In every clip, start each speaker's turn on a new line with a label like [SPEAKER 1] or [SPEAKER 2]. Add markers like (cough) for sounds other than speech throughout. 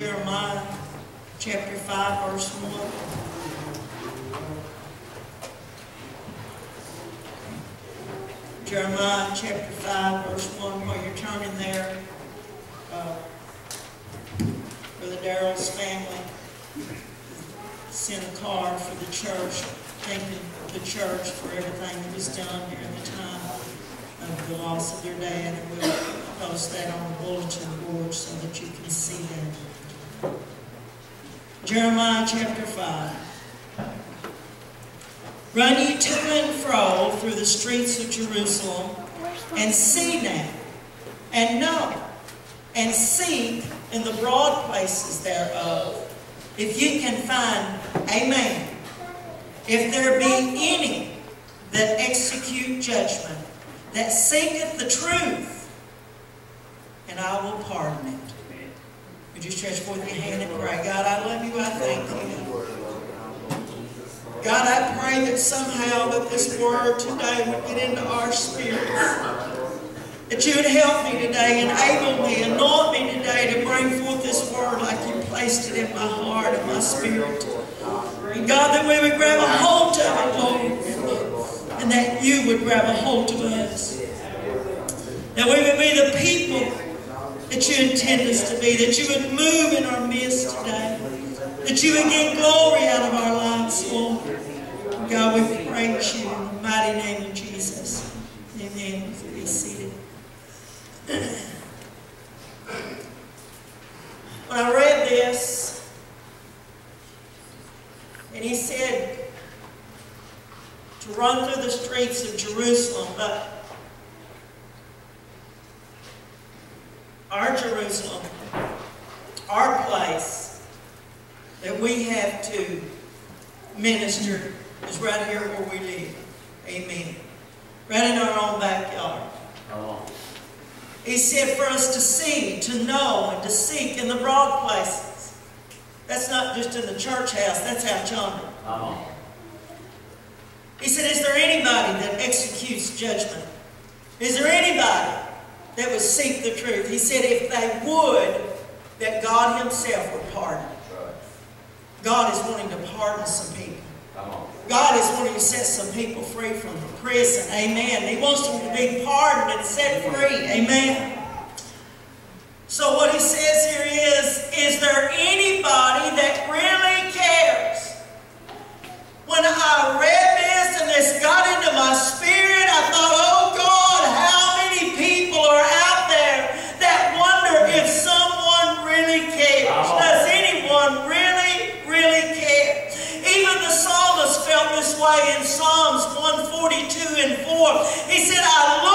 [SPEAKER 1] Jeremiah chapter 5, verse 1. Jeremiah chapter 5, verse 1, while you're turning there, uh, Brother Darrell's family sent a card for the church, thanking the church for everything that was done during the time of the loss of their dad, and we'll post that on the bulletin board so that you can see that. Jeremiah chapter 5. Run ye to and fro through the streets of Jerusalem, and see now, and know, and seek in the broad places thereof, if ye can find a man, if there be any that execute judgment, that seeketh the truth, and I will pardon it. You stretch forth your hand and pray? God, I love you. I thank you. God, I pray that somehow that this word today would get into our spirits. That you would help me today, enable me, anoint me today to bring forth this word like you placed it in my heart and my spirit. And God, that we would grab a hold of it, Lord. And that you would grab a hold of us. That we would be the people that you intend us to be. That you would move in our midst today. That you would get glory out of our lives, Lord. God, we praise you in the mighty name of Jesus. Amen. Be seated. (clears throat) When I read this, and he said to run through the streets of Jerusalem, but our Jerusalem, our place that we have to minister is right here where we live. Amen. Right in our own backyard.
[SPEAKER 2] Oh.
[SPEAKER 1] He said for us to see, to know, and to seek in the broad places. That's not just in the church house, that's out yonder.
[SPEAKER 2] Oh.
[SPEAKER 1] He said, Is there anybody that executes judgment? Is there anybody that would seek the truth? He said, If they would, that God Himself would pardon. God is wanting to pardon some people. God is wanting to set some people free from prison. Amen. He wants them to be pardoned and set free. Amen. So what he says here is, is there anybody that really cares? When I read this and this got into my spirit, in Psalms 142 and 4. He said, I looked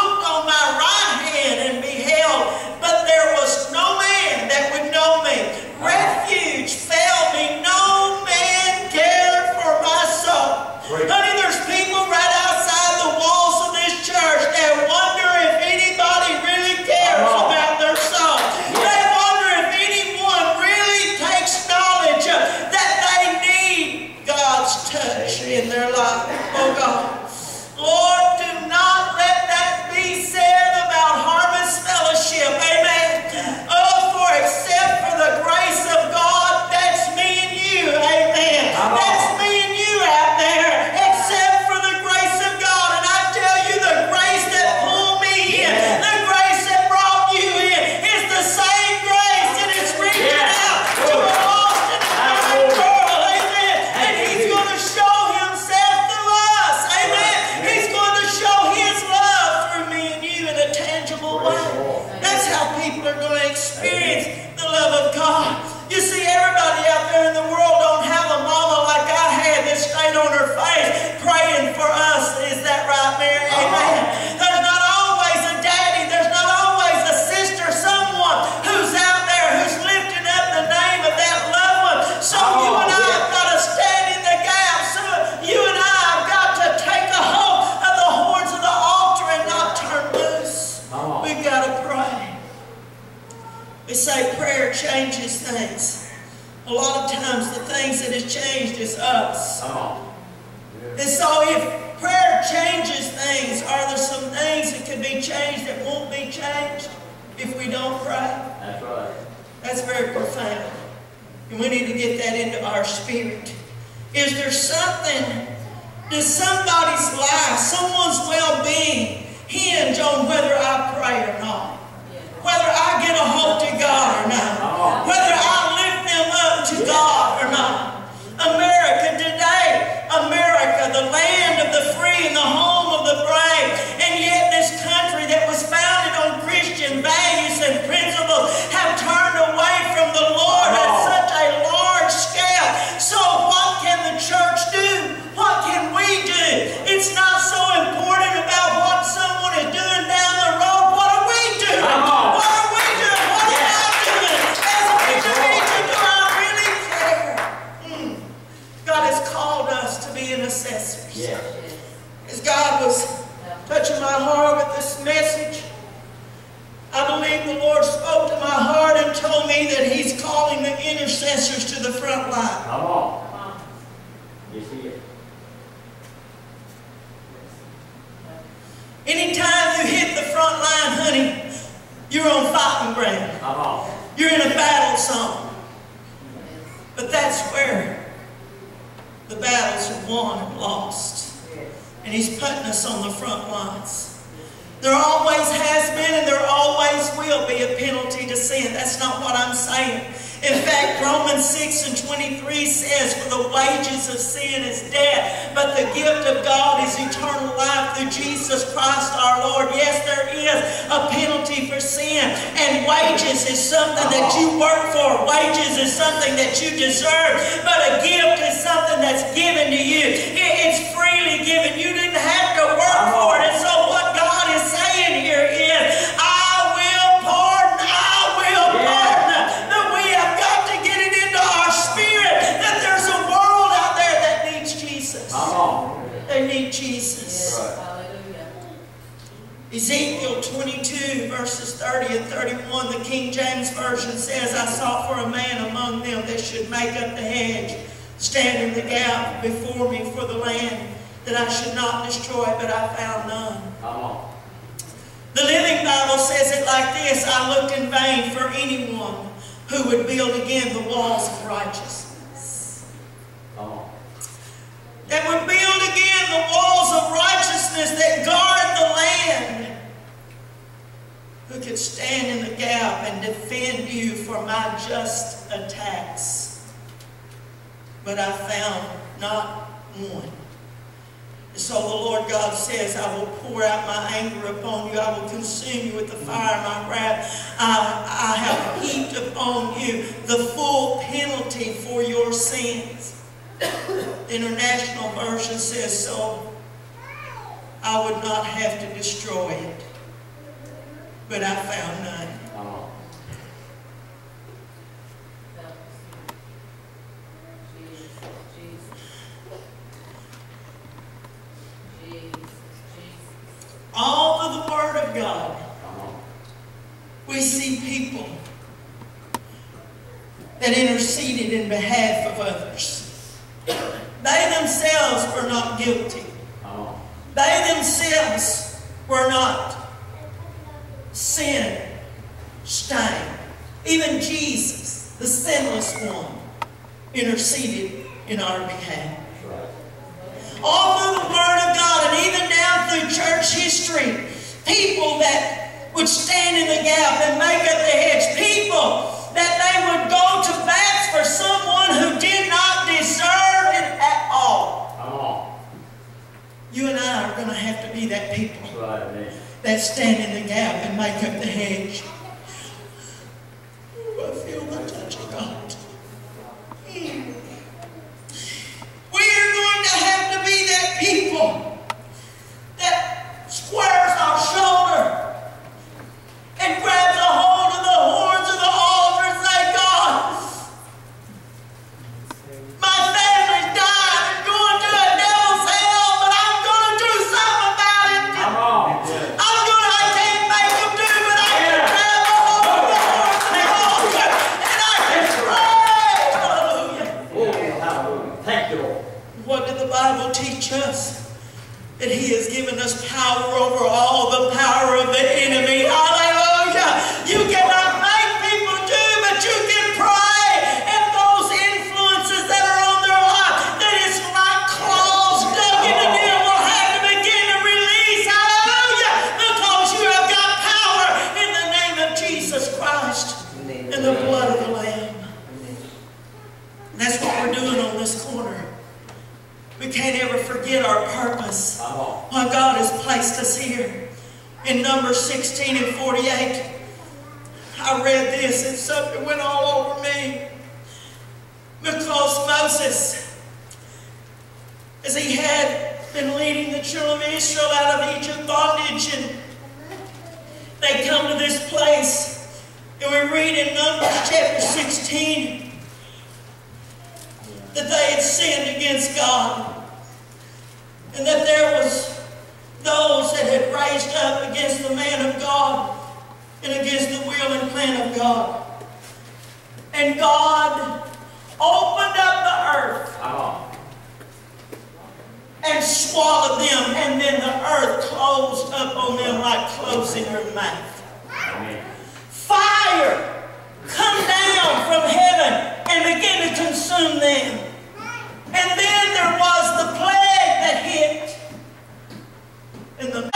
[SPEAKER 1] That's very profound. And we need to get that into our spirit. Is there something, does somebody's life, someone's well-being hinge on whether I pray or not? Whether I get a hold to God or not? Whether I lift them up to God or not? America today, America, the land of the free and the home He's putting us on the front lines. There always has been and there always will be a penalty to sin. That's not what I'm saying. In fact, Romans 6 and 23 says, For the wages of sin is death, but the gift of God is eternal life through Jesus Christ our Lord. Yes, there is a penalty for sin, and wages is something that you work for. Wages is something that you deserve, but a gift is something that's given to you. It's freely given. You 30 and 31, the King James Version says, I sought for a man among them that should make up the hedge, stand in the gap before me for the land, that I should not destroy but I found none.
[SPEAKER 2] Come on.
[SPEAKER 1] The Living Bible says it like this I looked in vain for anyone who would build again the walls of righteousness.
[SPEAKER 2] Come on.
[SPEAKER 1] That would build again the walls of righteousness that guard the land. Who could stand in the gap and defend you for my just attacks. But I found not one. And so the Lord God says, I will pour out my anger upon you. I will consume you with the fire of my wrath. I, I have heaped upon you the full penalty for your sins. The International Version says so. I would not have to destroy it, but I found none. All of the Word of God, we see people that interceded in behalf of others. They themselves were not guilty. They
[SPEAKER 2] come
[SPEAKER 1] to this place, and we read in Numbers chapter 16 that they had sinned against God, and that there was those that had raised up against the man of God and against the will and plan of God. And God opened up the earth. And swallowed them, and then the earth closed up on them like closing her mouth. Fire come down from heaven and begin to consume them. And then there was the plague that hit. And the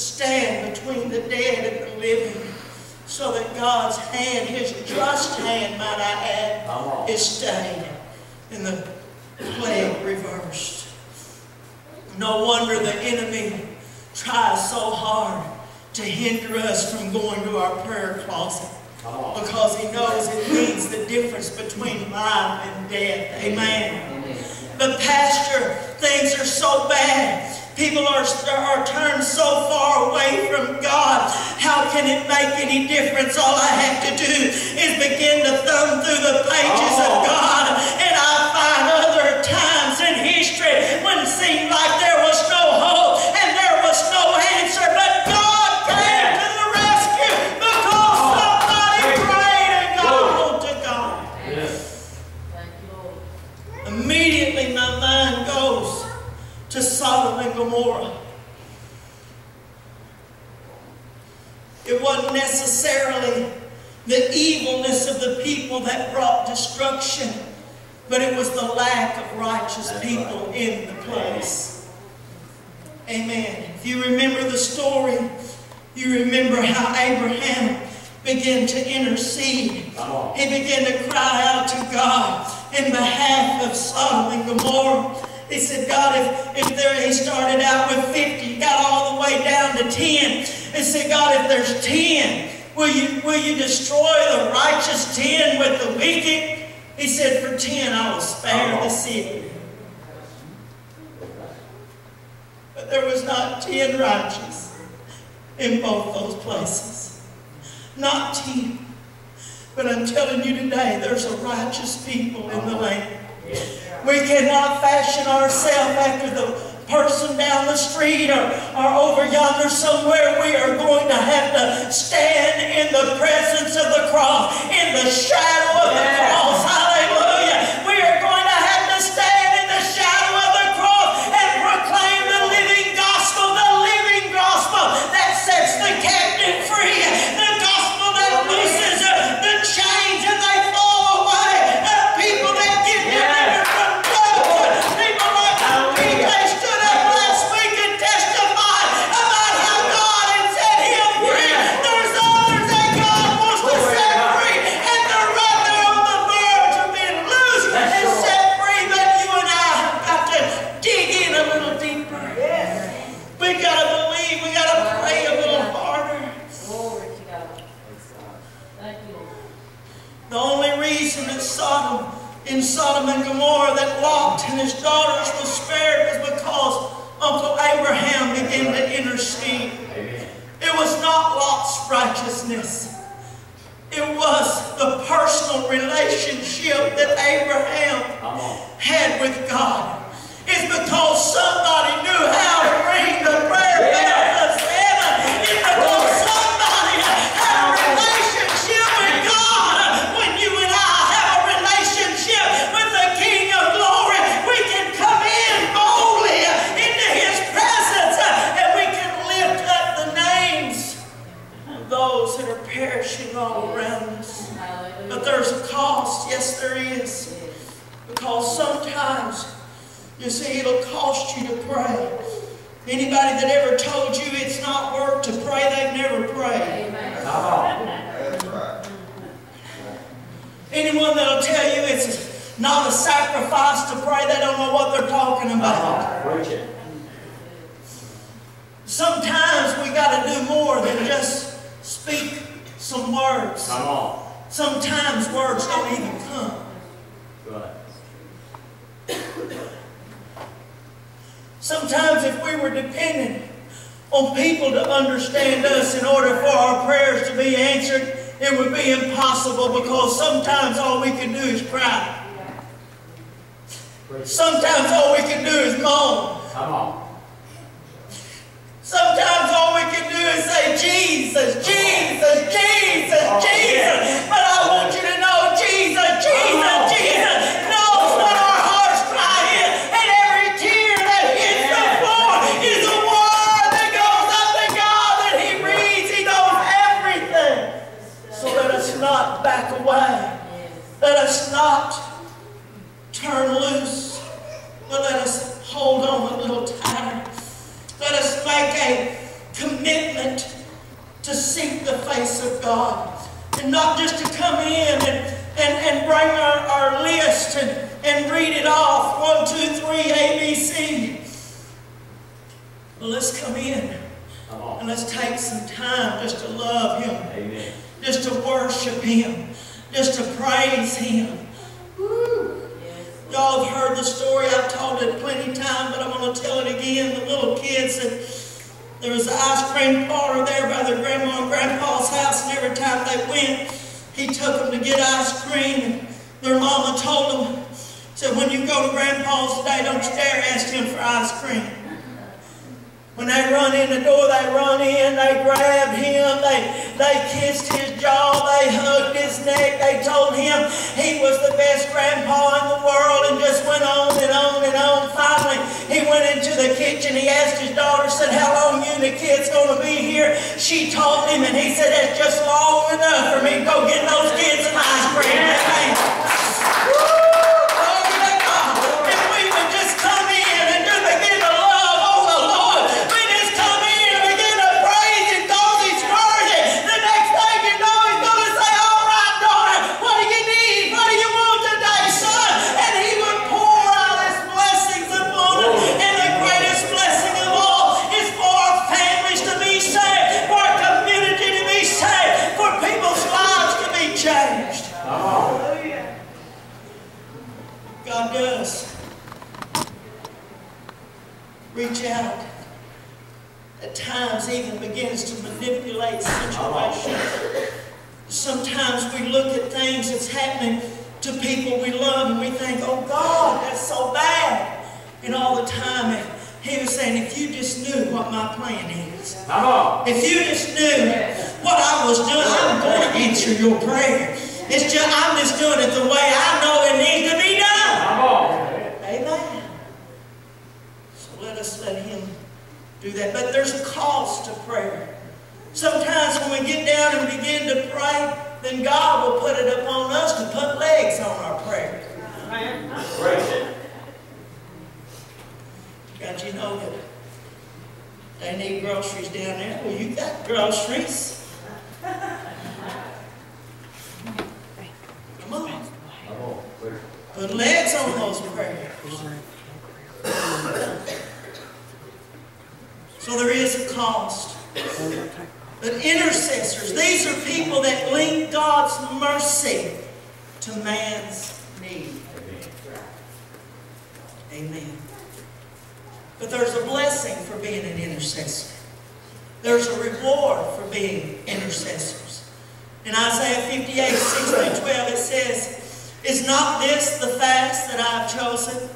[SPEAKER 1] stand between the dead and the living so that God's hand, His just hand, might I add, is stayed and the plague reversed. No wonder the enemy tries so hard to hinder us from going to our prayer closet because he knows it means the difference between life and death. Amen. But pastor, things are so bad. People are, are turned so far away from God. How can it make any difference? All I have to do is begin to thumb through the pages of
[SPEAKER 2] Oh.
[SPEAKER 1] God, and I find other times in history when it seemed like there Gomorrah. It wasn't necessarily the evilness of the people that brought destruction, but it was the lack of righteous
[SPEAKER 2] That's
[SPEAKER 1] people
[SPEAKER 2] right.
[SPEAKER 1] in the place. Amen. If you remember the story, you remember how Abraham began to intercede. He began to cry out to God in behalf of Sodom and Gomorrah. He said, God, if, if there, he started out with 50, got all the way down to 10. He said, God, if there's 10, will you, will you destroy the righteous 10 with the wicked? He said, for 10, I will spare the oh. city. But there was not 10 righteous in both those places. Not 10. But I'm telling you today, there's a righteous people in the land. We cannot fashion ourselves after the person down the street or, or over yonder somewhere. We are going to have to stand in the presence of the cross, in the shadow of the cross. It was the personal relationship that Abraham had with God. It's because somebody they've never prayed.
[SPEAKER 3] Amen.
[SPEAKER 2] Come on.
[SPEAKER 4] That's right.
[SPEAKER 1] Anyone that'll tell you it's not a sacrifice to pray, they don't know what they're talking about.
[SPEAKER 2] Uh-huh. Preach it.
[SPEAKER 1] Sometimes we got to do more than just speak some words.
[SPEAKER 2] Come on.
[SPEAKER 1] Sometimes words don't even come. Sometimes if we were dependent on people to understand us in order for our prayers to be answered, it would be impossible because sometimes all we can do is cry. Sometimes all we can do is moan.
[SPEAKER 2] Come on.
[SPEAKER 1] Sometimes all we can do is say, Jesus, Jesus, Jesus,
[SPEAKER 2] Oh,
[SPEAKER 1] Jesus. But not turn loose, but let us hold on a little tighter. Let us make a commitment to seek the face of God. And not just to come in and, and, and bring our, our list and, and read it off. One, two, three, A, B, C. But let's come in
[SPEAKER 2] Come
[SPEAKER 1] and let's take some time just to love Him
[SPEAKER 2] Amen.
[SPEAKER 1] just to worship Him, just to praise Him. Y'all have heard the story. I've told it plenty times, but I'm going to tell it again. The little kids that there was an ice cream parlor there by their grandma and grandpa's house, and every time they went, he took them to get ice cream. And their mama told them, said, when you go to grandpa's today, don't you dare ask him for ice cream. When they run in the door, they run in, they grabbed him, they, they kissed his jaw, they hugged his neck, they told him he was the best grandpa in the world and just went on and on and on. Finally, he went into the kitchen, he asked his daughter, said, how long you and the kids going to be here? She told him and he said, that's just long enough for me to go get those kids some ice cream. Amen. Reach out. At times even begins to manipulate situations. Sometimes we look at things that's happening to people we love and we think, oh God, that's so bad. And all the time he was saying, if you just knew what my plan is. If you just knew what I was doing, I'm going to answer your prayer. It's just I'm just doing it the way I know it needs to be done.
[SPEAKER 2] Come on.
[SPEAKER 1] Amen. So let us let Him do that. But there's a cost to prayer. Sometimes when we get down and begin to pray, then God will put it upon us to put legs on our prayer. God, you know that they need groceries down there. Well, you got groceries. Come on.
[SPEAKER 2] Come on. Preach it.
[SPEAKER 1] Put legs on those prayers. So there is a cost. But intercessors, these are people that link God's mercy to man's need. Amen. But there's a blessing for being an intercessor. There's a reward for being intercessors. In Isaiah 58, 6 through 12, it says, Is not this the fast that I have chosen?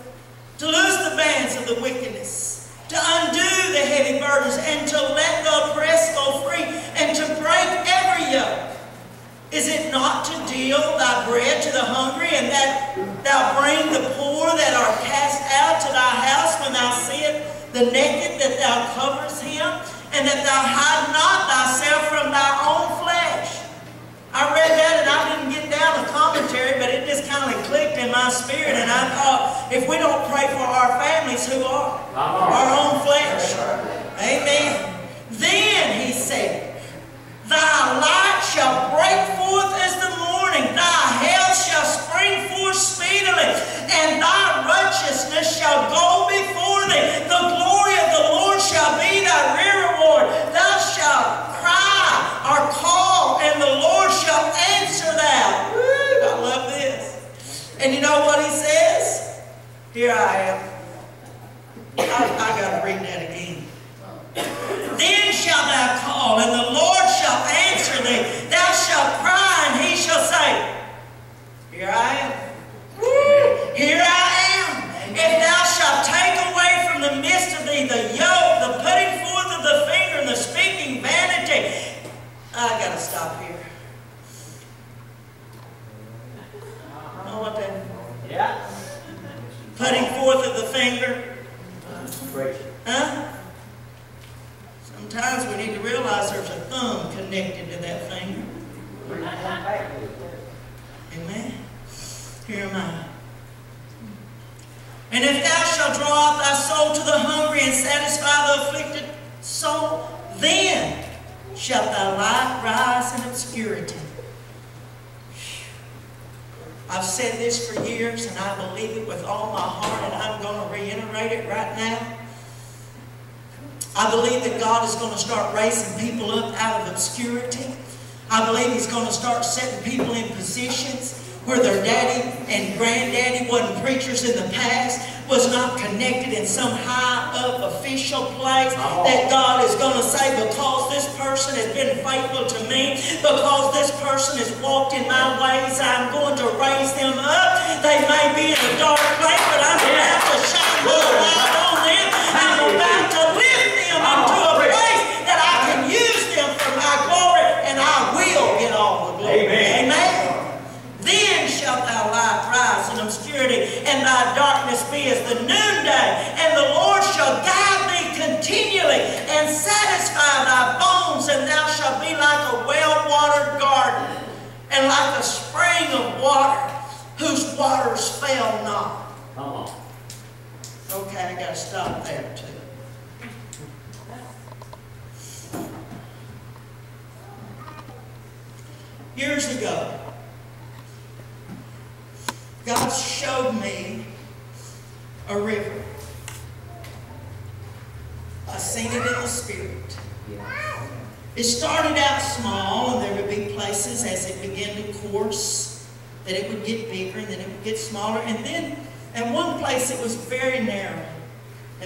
[SPEAKER 1] To loose the bands of the wickedness, to undo the heavy burdens, and to let the oppressed go free, and to break every yoke. Is it not to deal thy bread to the hungry, and that thou bring the poor that are cast out to thy house when thou seest the naked, that thou coverest him, and that thou hide not thyself from thy own flesh? I read that and I didn't get down the commentary, but it just kind of clicked in my spirit, and I thought, if we don't pray for our families, who are? Our own flesh. Amen. Then he said, Thy light shall break forth as the morning, thy health shall spring forth speedily, and thy righteousness shall go before thee. The glory of the Lord shall be thy rear reward. Thou shalt cry or call, and the Lord shall answer thou. Woo, I love this. And you know what he says? Here I am. I, I got to read that again. Then shalt thou call, and the Lord shall answer thee. Thou shalt cry, He's going to start setting people in positions where their daddy and granddaddy wasn't preachers in the past, was not connected in some high up official place, that God is going to say, because this person has been faithful to me, because this person has walked in my ways, I'm going to raise them up. They may be in a dark place, but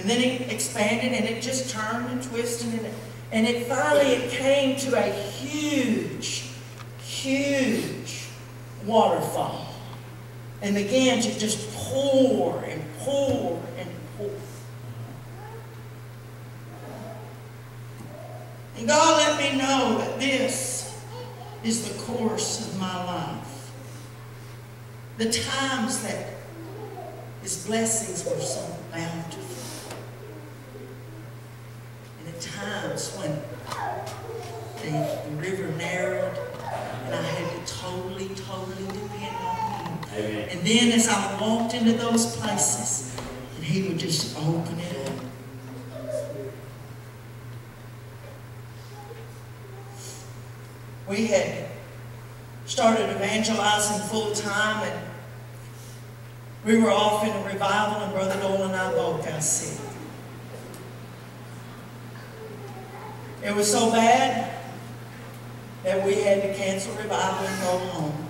[SPEAKER 1] and then it expanded, and it just turned and twisted, and it, and it finally it came to a huge, huge waterfall, and began to just pour and pour and pour. And God let me know that this is the course of my life. The times that His blessings were so bountiful. Times when the, the river narrowed and I had to totally, totally depend on Him.
[SPEAKER 2] Amen.
[SPEAKER 1] And then as I walked into those places, and He would just open it up. We had started evangelizing full time, and we were off in a revival, and Brother Doyle and I both got sick. It was so bad that we had to cancel revival and go home.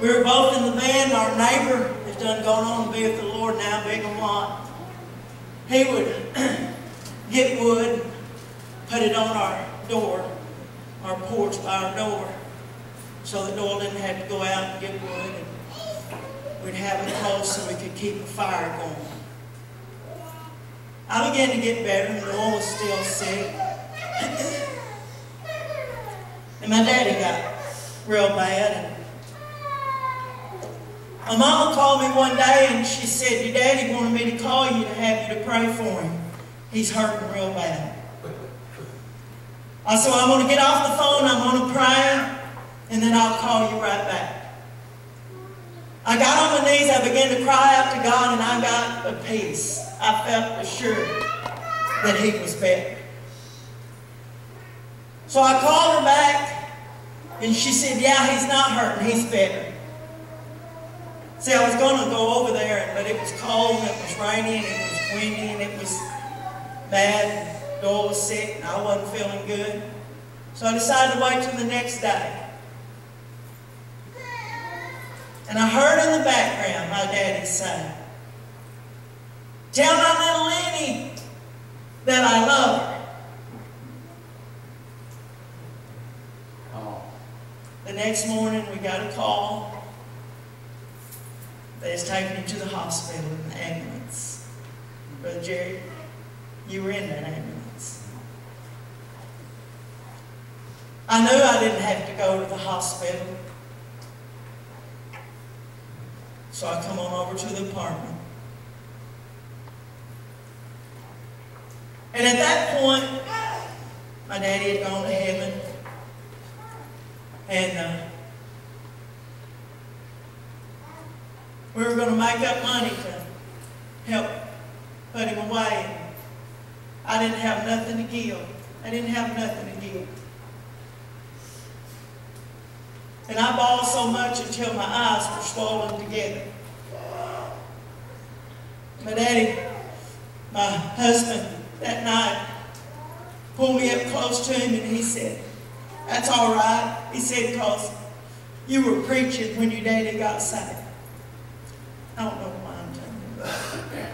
[SPEAKER 1] We were both in the band. Our neighbor has done gone on to be with the Lord now, big and what. He would (clears throat) get wood, put it on our door, our porch by our door, so that Doyle didn't have to go out and get wood. And we'd have it close so we could keep the fire going. I began to get better, and Doyle was still sick. and my daddy got real bad. And my mama called me one day and she said, Your daddy wanted me to call you to have you to pray for him. He's hurting real bad. I said, well, I'm going to get off the phone. I'm going to pray. and then I'll call you right back. I got on my knees, I began to cry out to God, and I got a peace. I felt assured that He was better. So I called her back, and she said, Yeah, he's not hurting, he's better. See, I was going to go over there, but it was cold, and it was rainy, and it was windy, and it was bad. And Doyle was sick, and I wasn't feeling good. So I decided to wait till the next day. And I heard in the background my daddy say, Tell my little Lenny that I love her. The next morning we got a call. They was taking to the hospital in the ambulance. Brother Jerry, you were in that ambulance. I knew I didn't have to go to the hospital. So I come on over to the apartment. And at that point, my daddy had gone to heaven. And uh, we were going to make up money to help put him away. I didn't have nothing to give. I didn't have nothing to give. And I bawled so much until my eyes were swollen together. My daddy, my husband, that night, pulled me up close to him and he said, That's all right. He said, Because you were preaching when your daddy got saved. I don't know why I'm telling you.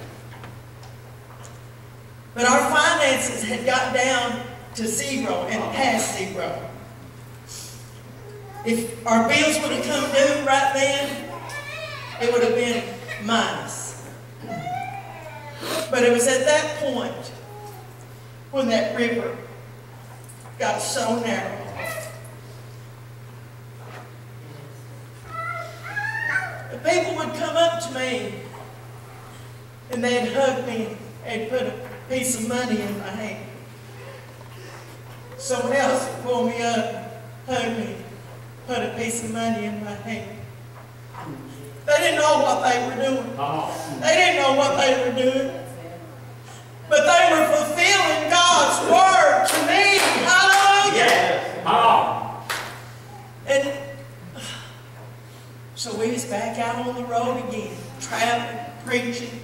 [SPEAKER 1] But our finances had got down to zero and past zero. If our bills would have come due right then, it would have been minus. But it was at that point when that river got so narrow. The people would come up to me and they'd hug me and put a piece of money in my hand. Someone else would pull me up, hug me, put a piece of money in my hand. They didn't know what they were doing. They didn't know what they were doing. But they were fulfilling God's word to me. Hallelujah. And so we was back out on the road again, traveling, preaching,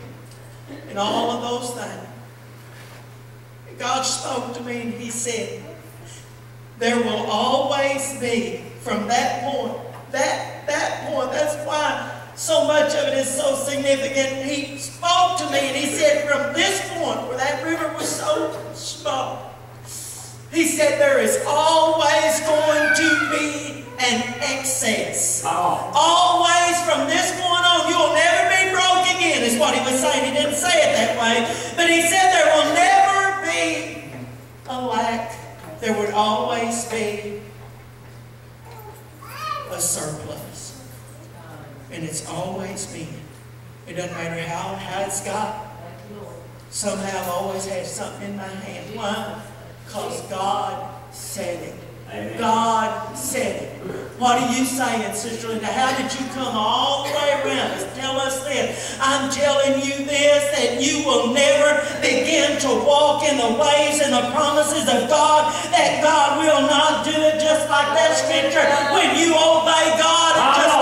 [SPEAKER 1] and all of those things. And God spoke to me and He said, There will always be, from that point, that that point, that's why so much of it is so significant. He spoke to me and he said, From this point where that river was so small, he said, There is always going to be an excess.
[SPEAKER 2] On.
[SPEAKER 1] Always from this point on, you will never be broke again, is what he was saying. He didn't say it that way. But he said there will never be a lack. There would always be a surplus. And it's always been. It doesn't matter how, how it's got.
[SPEAKER 3] Thank you, Lord.
[SPEAKER 1] Somehow I've always had something in my hand. Why? Because God said it.
[SPEAKER 2] Amen.
[SPEAKER 1] God said it. What are you saying, Sister Linda? How did you come all the way around us? Tell us this. I'm telling you this that you will never begin to walk in the ways and the promises of God, that God will not do it just like that scripture. When you obey God, just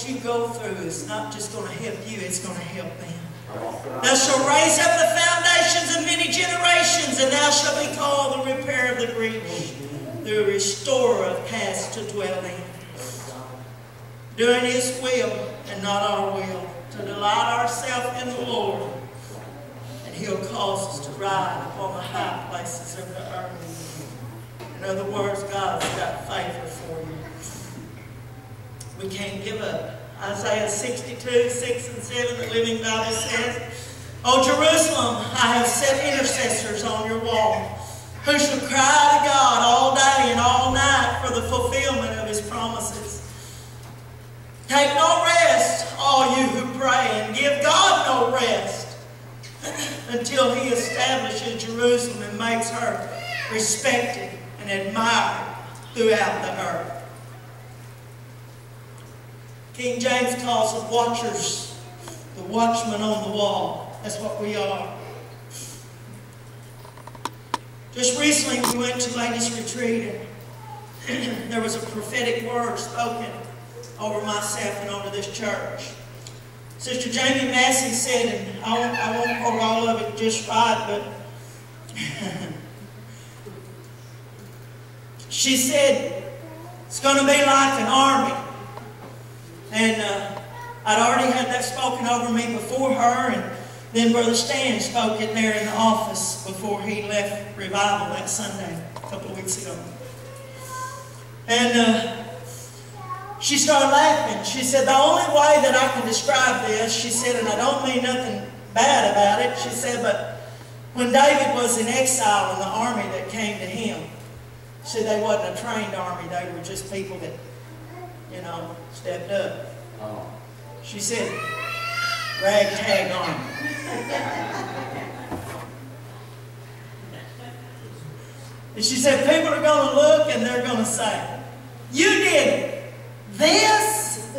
[SPEAKER 1] What you go through is not just going to help you, it's going to help them. Thou shalt raise up the foundations of many generations, and thou shalt be called the repairer of the breach, the restorer of paths to dwell in. Doing His will and not our will, to delight ourselves in the Lord, and He'll cause us to ride upon the high places of the earth. In other words, God's got favor for you. We can't give up. Isaiah 62, 6 and 7, the Living Bible says, O Jerusalem, I have set intercessors on your wall, who shall cry to God all day and all night for the fulfillment of his promises. Take no rest, all you who pray, and give God no rest (clears throat) until he establishes Jerusalem and makes her respected and admired throughout the earth. King James calls us watchers, the watchmen on the wall. That's what we are. Just recently we went to Ladies Retreat and (clears throat) there was a prophetic word spoken over myself and over this church. Sister Jamie Massey said, and I won't, I won't quote all of it just right, but (laughs) she said, it's going to be like an army. And uh, I'd already had that spoken over me before her, and then Brother Stan spoke it there in the office before he left revival that Sunday, a couple of weeks ago. And uh, she started laughing. She said, the only way that I can describe this, she said, and I don't mean nothing bad about it, she said, but when David was in exile in the army that came to him, she said they wasn't a trained army, they were just people that, you know, stepped up.
[SPEAKER 2] Oh.
[SPEAKER 1] She said, ragtag army. and she said, people are going to look and they're going to say, you did this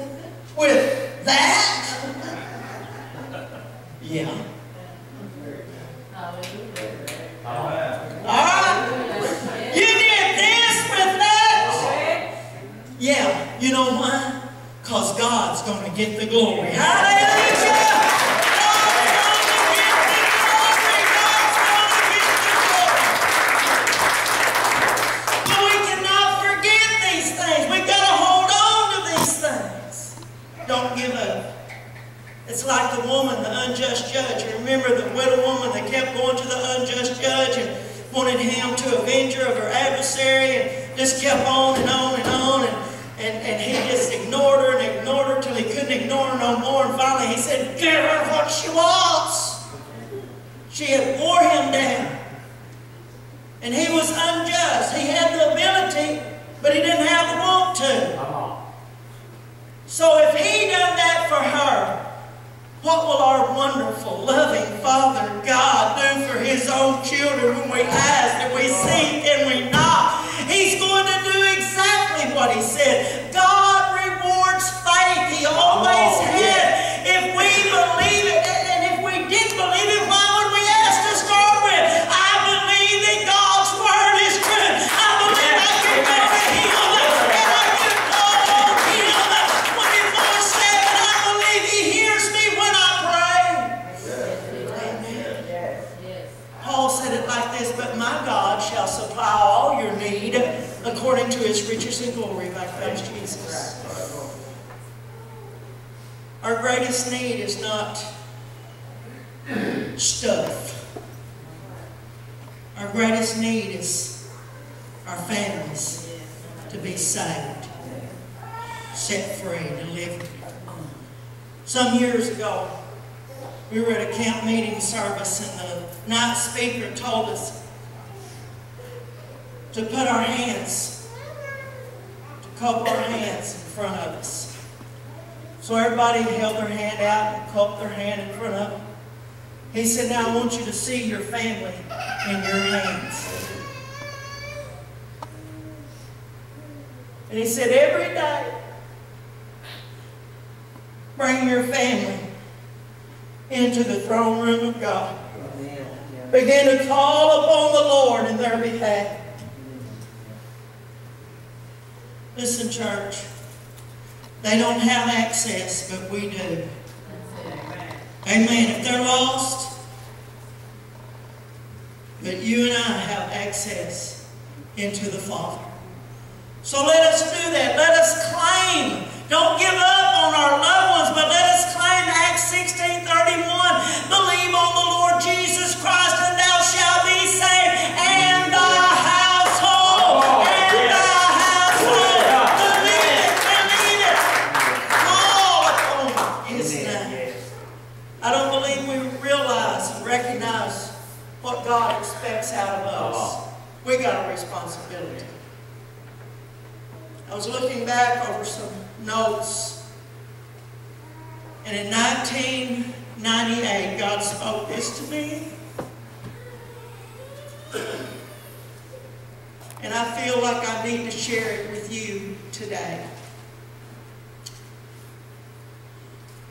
[SPEAKER 1] with that? yeah. All right? You did this with that? Uh-huh. Yeah. You know why? Because God's going to get the glory. Hallelujah! God's gonna get the glory. God's gonna get the glory. But we cannot forget these things. We've got to hold on to these things. Don't give up. It's like the woman, the unjust judge. Remember the widow woman that kept going to the unjust judge and wanted him to avenge her of her adversary and just kept on and on and on. And, and, and he just ignored her and ignored her till he couldn't ignore her no more. And finally he said, give her what she wants. She had wore him down. And he was unjust. He had the ability, but he didn't have the want to. So if he done that for her, what will our wonderful, loving Father God do for His own children when we ask and we seek and we knock? He's going to what He said. God rewards faith. He always oh. has. Riches and glory by Christ Jesus. Our greatest need is not stuff. Our greatest need is our families to be saved, set free, delivered. Some years ago, we were at a camp meeting service and the night speaker told us to put our hands, cup our hands in front of us. So everybody held their hand out and cupped their hand in front of them. He said, now I want you to see your family in your hands. And he said, every day, bring your family into the throne room of God. Begin to call upon the Lord in their behalf. Listen, church. They don't have access, but we do. Amen. If they're lost, but you and I have access into the Father. So let us do that. Let us claim. Don't give up on our loved ones, but let us claim Acts 16 31. Believe I was looking back over some notes, and in 1998, God spoke this to me. And I feel like I need to share it with you today.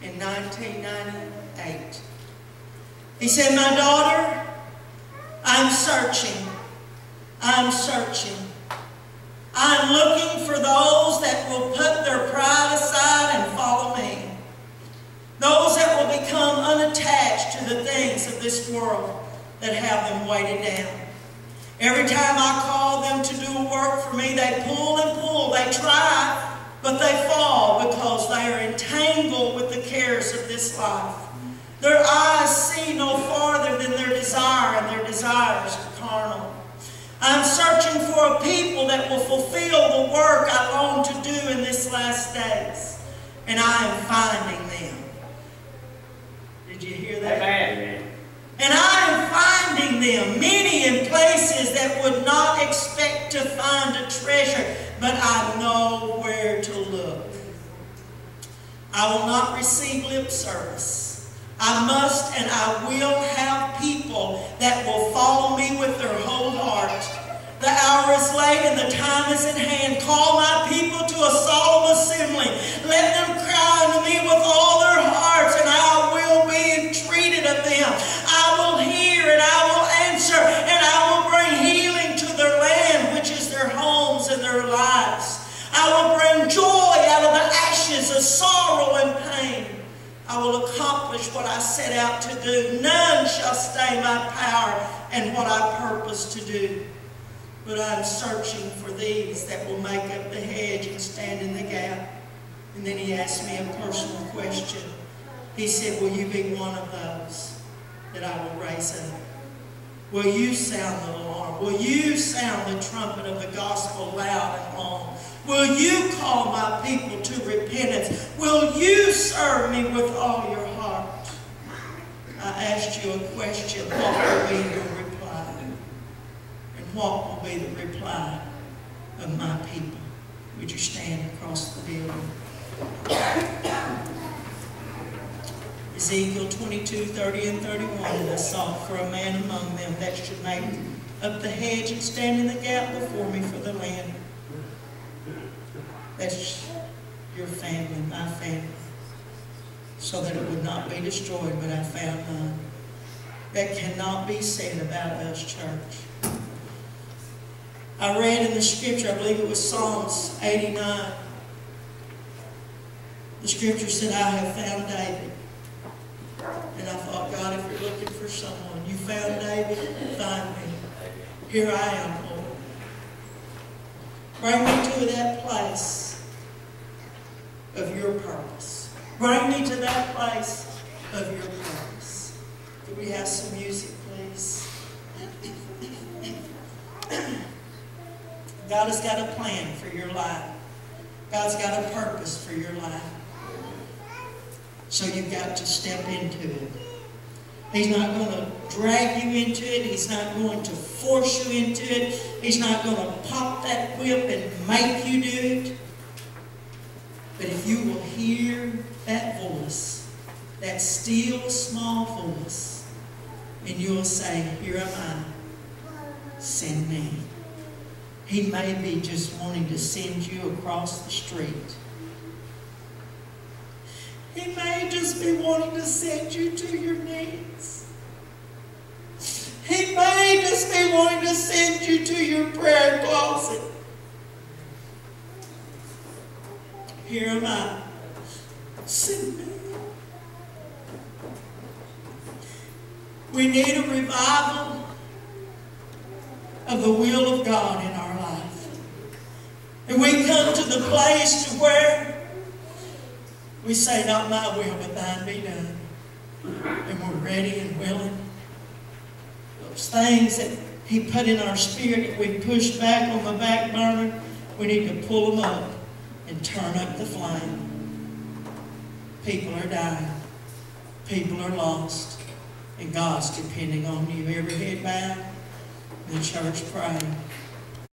[SPEAKER 1] In 1998, He said, My daughter, I'm searching. I'm searching. I'm looking for those that will put their pride aside and follow me. Those that will become unattached to the things of this world that have them weighted down. Every time I call them to do a work for me, they pull and pull. They try, but they fall because they are entangled with the cares of this life. Their eyes see no farther than their desire, and their desires are carnal. I'm searching for a people that will fulfill the work I long to do in this last days. And I am finding them. Did you hear that?
[SPEAKER 2] Amen.
[SPEAKER 1] And I am finding them, many in places that would not expect to find a treasure, but I know where to look. I will not receive lip service. I must and I will have people that will follow me with their whole heart. The hour is late and the time is at hand. Call my people to a solemn assembly. Let them cry unto me with all their hearts, and I will be entreated of them. I will hear and I will answer, and I will bring healing to their land, which is their homes and their lives. I will bring joy out of the ashes of sorrow and pain. I will accomplish what I set out to do. None shall stay my power and what I purpose to do. But I'm searching for these that will make up the hedge and stand in the gap. And then he asked me a personal question. He said, Will you be one of those that I will raise up? Will you sound the alarm? Will you sound the trumpet of the gospel loud and long? Will you call my people to repentance? Will you serve me with all your heart? I asked you a question. What will be your reply? And what will be the reply of my people? Would you stand across the building? Ezekiel 22, 30 and 31, and I sought for a man among them that should make up the hedge and stand in the gap before me for the land. That's your family, my family, so that it would not be destroyed, but I found none. That cannot be said about us, church. I read in the scripture, I believe it was Psalms 89. The scripture said, I have found David. And I thought, God, if you're looking for someone, you found David, find me. Here I am, Lord. Bring me to that place of your purpose. Bring me to that place of your purpose. Could we have some music, please? (coughs) God has got a plan for your life. God's got a purpose for your life. So you've got to step into it. He's not going to drag you into it. He's not going to force you into it. He's not going to pop that whip and make you do it. But if you will hear that voice, that still small voice, and you'll say, Here am I, send me. He may be just wanting to send you across the street. He may just be wanting to send you to your knees. He may just be wanting to send you to your prayer closet. Here am I. Send me. We need a revival of the will of God in our life. And we come to the place to where we say, Not my will, but thine be done. And we're ready and willing. Those things that He put in our spirit that we push back on the back burner, we need to pull them up and turn up the flame. People are dying. People are lost. And God's depending on you. Every head bowed, the church praying.